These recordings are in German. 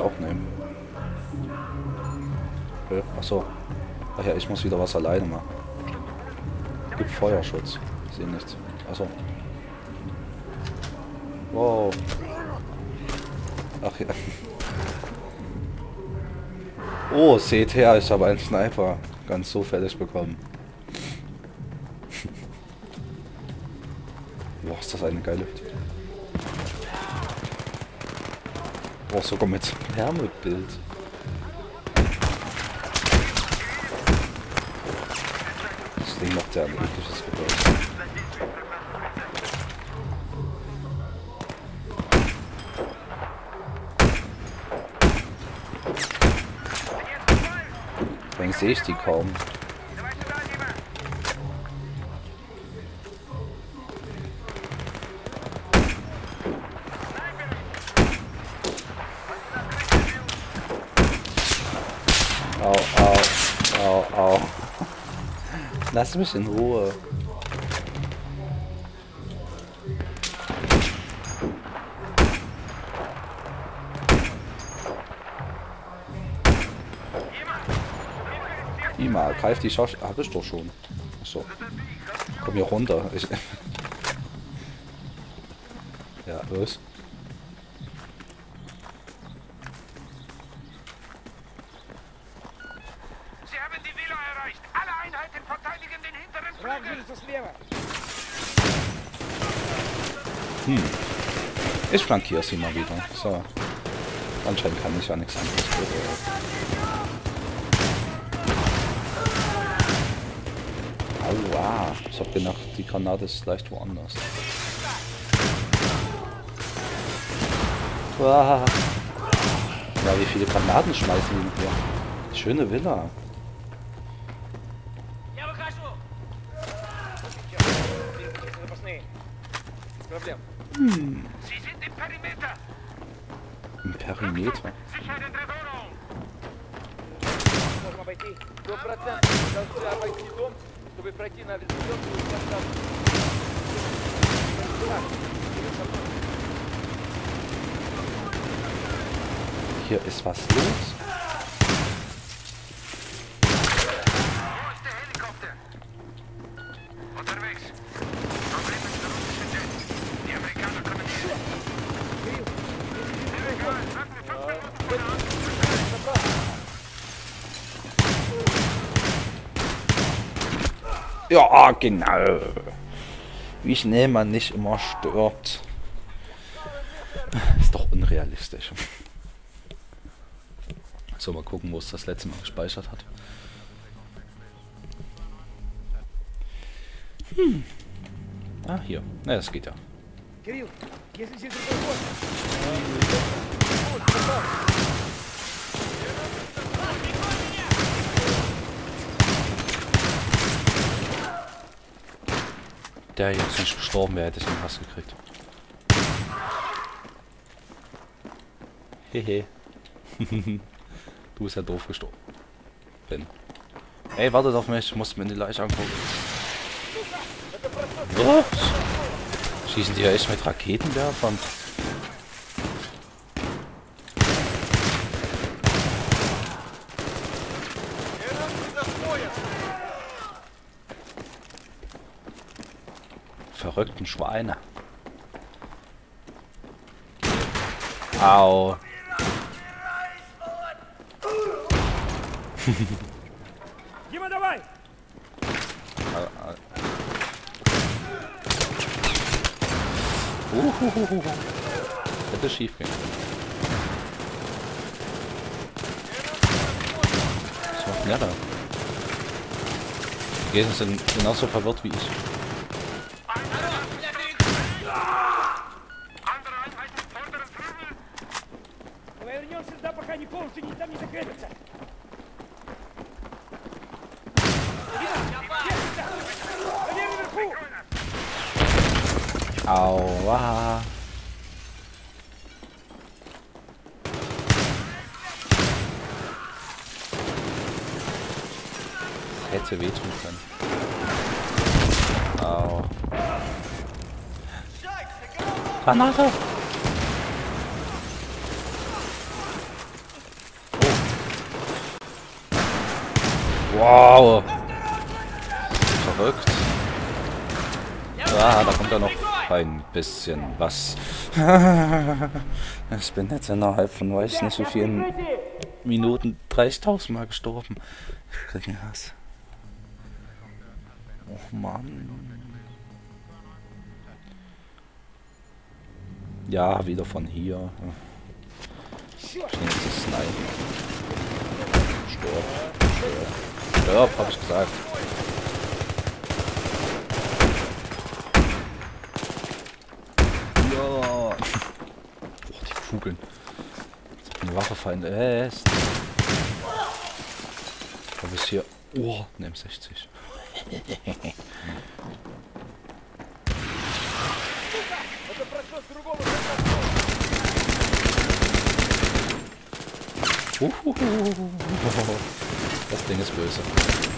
auch nehmen. Okay, achso. Ach ja, ich muss wieder was alleine machen. Gibt Feuerschutz. Ich sehe nichts. Achso. Wow. Ach ja. Oh, seht her, ich habe einen Sniper ganz so fertig bekommen. Boah, ist das eine geile. Boah, sogar mit Wärmebild. Das Ding macht ja ein ekliges Geräusch. Deswegen sehe ich die kaum. Au, au, au, au. Lass mich in Ruhe. Ima, greif die Schausch... Hab ich doch schon. Achso. Komm hier runter. Ich ja, los. Erreicht. Alle Einheiten verteidigen den hinteren Flügel. Ich flankiere sie mal wieder. So. Anscheinend kann ich ja nichts anderes. Aua. Ich hab gedacht, die Granate ist leicht woanders. Uah. Ja, wie viele Granaten schmeißen die hier? Schöne Villa. Проблем. Sie sind im Perimeter. Im Perimeter. Sichern Redonung. Можем обойти. Сто процентов мы должны обойти дом, чтобы пройти на вертолетную площадку. Hier ist was los. Ja, genau. Wie schnell man nicht immer stirbt. Ist doch unrealistisch. So, mal gucken, wo es das letzte Mal gespeichert hat. Hm. Ah, hier. Na, das geht ja. Кирилл, если здесь другой ход, Der jetzt nicht gestorben wäre, hätte ich den Hass gekriegt. Hehe. du bist ja doof gestorben. Bin. Ey, wartet auf mich, ich muss mir die Leiche angucken. Was? Schießen die ja echt mit Raketenwerfern? verrückten Schweine. Au. Jemand dabei! Uhuhuhu. Hätte schief gehen Was macht der da? Die Gegner sind genauso verwirrt wie ich. Aua. Das hätte wehtun können. Au. Granate! Oh. Wow! Verrückt. Ja, da kommt ja noch ein bisschen was. Ich bin jetzt innerhalb von weiß nicht so vielen Minuten 30.000 Mal gestorben. Ich krieg einen Hass. Oh Mann. Ja, wieder von hier. Stirb. Stirb. Stirb, hab ich gesagt. Ja. Boah, die kugeln. Eine Waffe fallen äh, lässt. Habe ich hier. Oh, ne M60. Das Ding ist böse.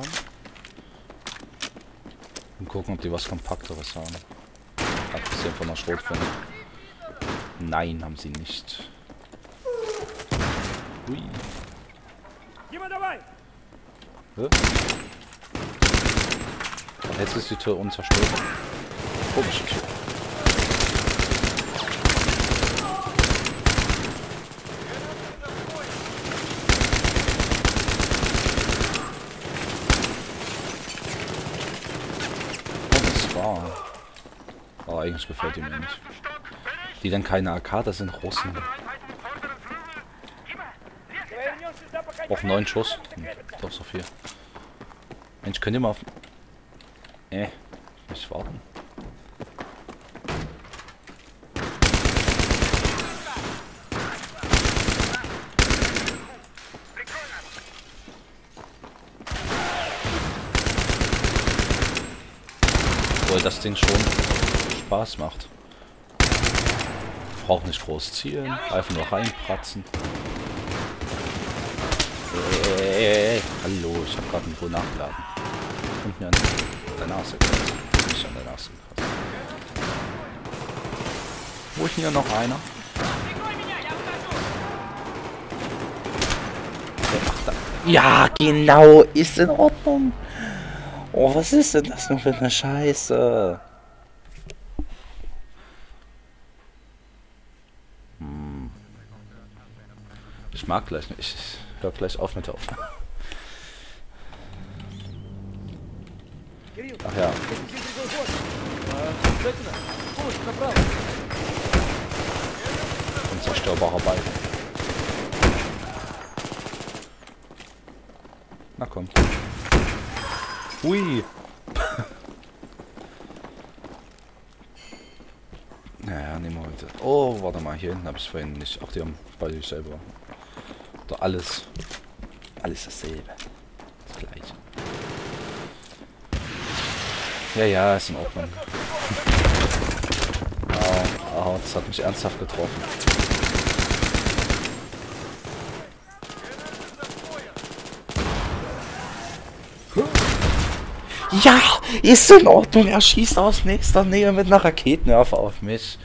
bleiben. Und gucken, ob die was Kompakteres haben. Abgesehen von der Schrotflinte. Nein, haben sie nicht. Ui. Jemand dabei! Hä? Jetzt ist die Tür unzerstört. Komische Tür. das gefällt ihm nicht. Die dann keine AK, das sind Russen. Auch neun Schuss. Hm, doch so viel. Mensch, könnt ihr mal auf... Äh, muss ich warten. das Ding schon Spaß macht. Braucht nicht groß zielen, einfach nur reinpratzen. Ey, ey, ey, hallo, ich habe gerade irgendwo nachgeladen. Und mir an der Nase. Nicht an der Nase. Wo ist hier noch einer? Ja, genau, ist in Ordnung. Oh, was ist denn das nur für eine Scheiße? mag gleich nicht. Ich höre gleich auf mit der Aufnahme. Ach ja. Unzerstörbarer Ball. Na komm. Hui! naja, nehmen wir heute. Oh, warte mal, hier hinten habe ich vorhin nicht. Ach, die haben bei sich selber. Oder alles. Alles dasselbe. Das gleiche. Ja, ja, ist in Ordnung. Au, au, das hat mich ernsthaft getroffen. Ja, ist in Ordnung. Er schießt aus nächster Nähe mit einer Raketenwerfer auf mich.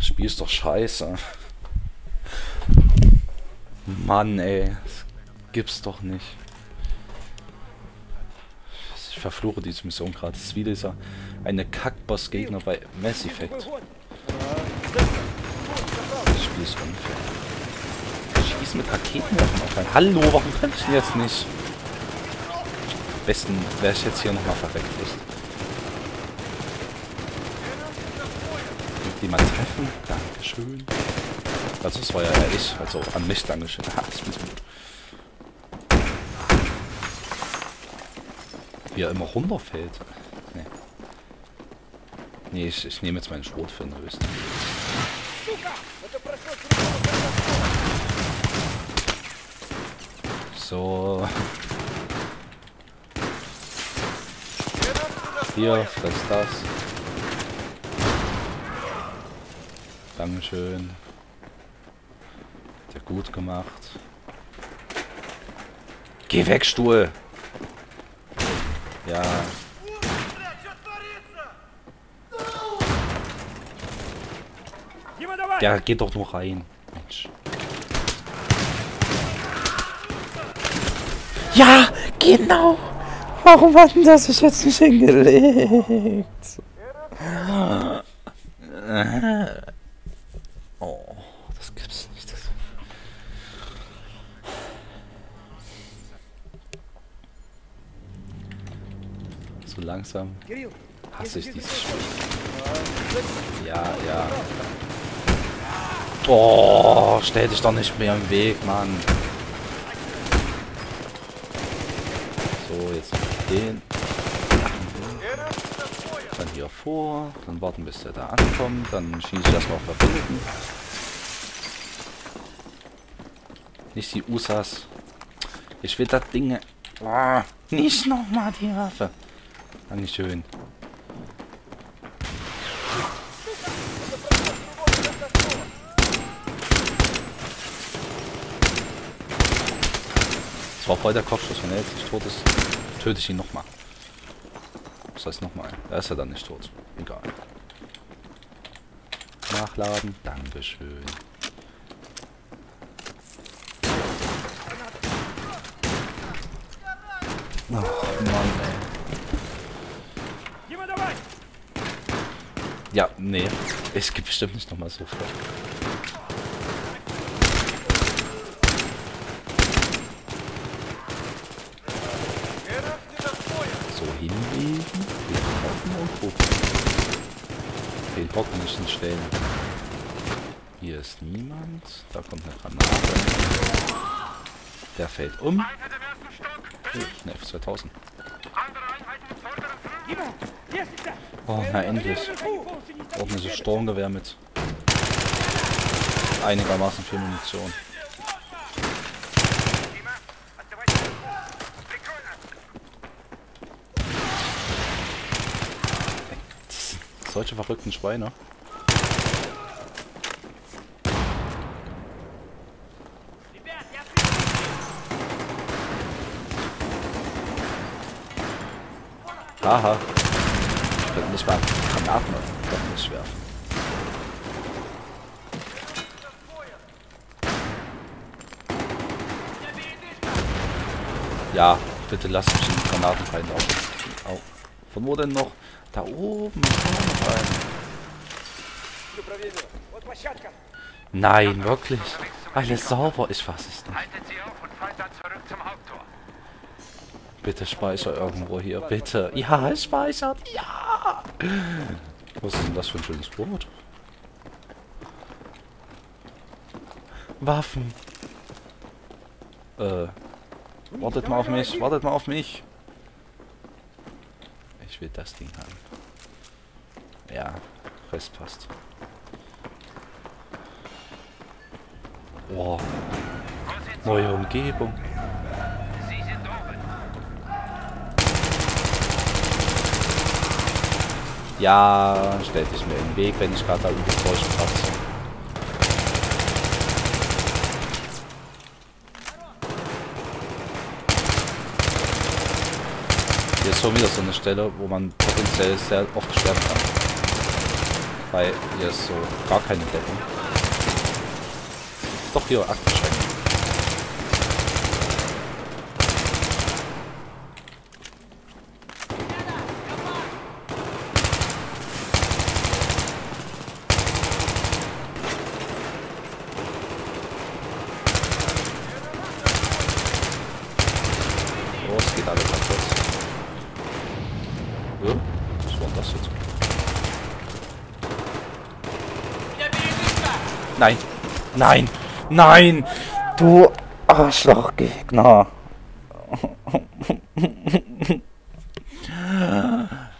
Spiel ist doch scheiße. Mann, ey. Das gibt's doch nicht. Ich verfluche diese Mission gerade. Das ist wie dieser eine Kackboss-Gegner bei Mass Effect. Das Spiel ist unfair. Schieß mit Raketenwaffen auf ein. Hallo, warum kann ich denn jetzt nicht? Am besten wäre ich jetzt hier nochmal verreckt. Ist. Die mal treffen. Dankeschön. Also das war ja ich, also an mich Dankeschön. Ha, ich bin so gut. Wie er immer runterfällt. Nee. Nee, ich, ich nehme jetzt meinen Schrot für Schrotfilm, wisst So. Hier, fress das. Dankeschön. Gut gemacht. Geh weg, Stuhl! Ja. Ja, geht doch nur rein. Mensch. Ja, genau. Warum hat denn das sich jetzt nicht hingelegt? Oh, das gibt's nicht. Das so langsam hasse ich dieses Spiel. Ja, ja. Oh, stell dich doch nicht mehr im Weg, Mann. So, jetzt den. Dann hier vor. Dann warten, bis der da ankommt. Dann schieße ich erstmal auf Verbündeten. Nicht die USAs. Ich will das Ding... Oh, nicht nochmal die Waffe. Dankeschön. Das war voll der Kopfschuss. Wenn er jetzt nicht tot ist, töte ich ihn nochmal. Das heißt nochmal. Er ist ja dann nicht tot. Egal. Nachladen. Dankeschön. Ach, Mann, ey. Ja, nee. Es gibt bestimmt nicht nochmal so vor. So hinlegen, den hocken und gucken. Den hocken nicht hinstellen. Hier ist niemand. Da kommt eine Granate. Der fällt um. Oh, eine F2000. Andere Einheiten fordern Oh, na endlich. Auch eine so Sturmgewehr mit einigermaßen viel Munition. Solche verrückten Schweine. Haha nicht mal Granaten auf mich werfen. Ja, bitte lasst mich in die Granaten reinlaufen. Au. Von wo denn noch? Da oben. Nein, wirklich. Alles sauber. Ich weiß es nicht. Bitte speicher irgendwo hier. Bitte. Ja, es speichert. Ja. Was ist denn das für ein schönes Brot? Waffen. Äh. Wartet mal auf mich. Wartet mal auf mich. Ich will das Ding haben. Ja, Rest passt. Boah, neue Umgebung. Ja, stellt dich mir im Weg, wenn ich gerade da übel durchkratze. Hier ist schon wieder so eine Stelle, wo man potenziell sehr oft sterben kann. Weil hier ist so gar keine Deckung. Doch hier, Aktenschrecken. Oh, es geht alle kaputt. Ja, was war das jetzt? Nein! Nein! Nein! Du Arschlochgegner!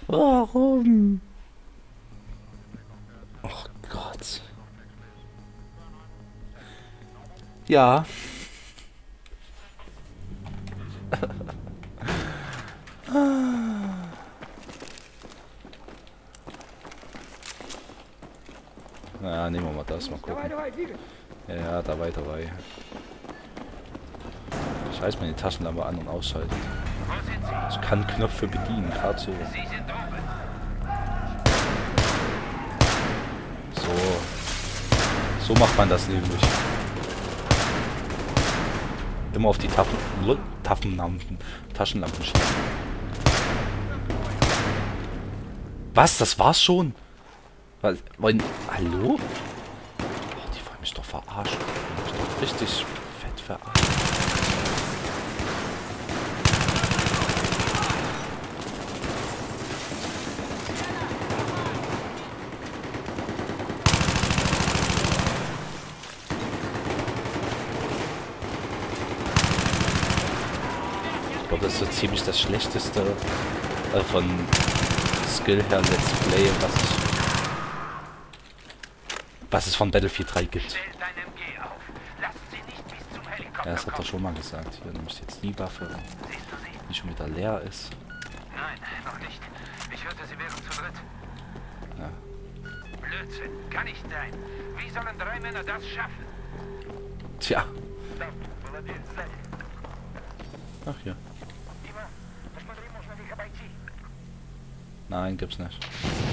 Warum? Oh Gott. Ja. Ja, nehmen wir mal das, mal gucken. Ja, dabei, dabei. Scheiß mal die Taschenlampe an und ausschaltet. Ich kann Knöpfe bedienen, gerade so. So. So macht man das nämlich. Immer auf die Taffen, Taffenlampen, Taschenlampen schießen. Was? Das war's schon? Was? Wollen hallo? Oh, die wollen mich doch verarschen. Die wollen mich doch richtig fett glaube, das ist so ziemlich das schlechteste äh, von Skill her Let's Play, was ich was es von Battlefield 3 gibt. Ja, das hat er schon mal gesagt. Hier nehme ich jetzt die Waffe, die schon wieder leer ist. Nein, noch nicht. Ich hörte, sie wären zu dritt. Ja. Blödsinn, kann nicht sein. Wie sollen drei Männer das schaffen? Tja. Ach ja. Nein, gibt's nicht.